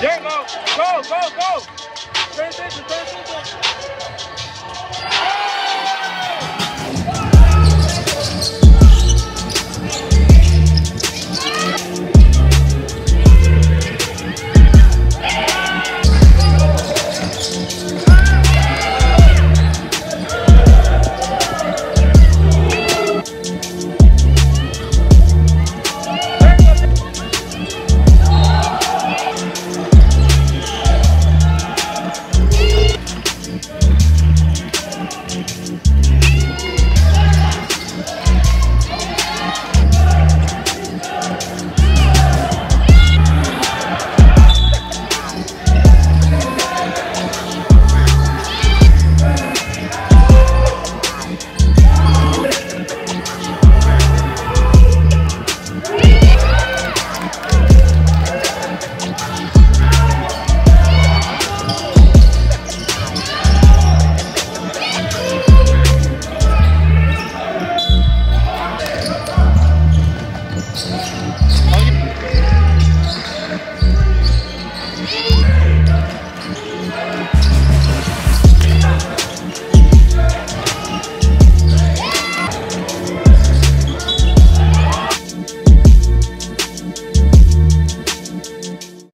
J-Lo, go, go, go.